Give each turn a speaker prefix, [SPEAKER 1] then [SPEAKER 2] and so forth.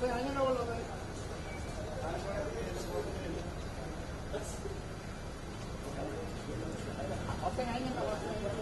[SPEAKER 1] Open
[SPEAKER 2] aja nggak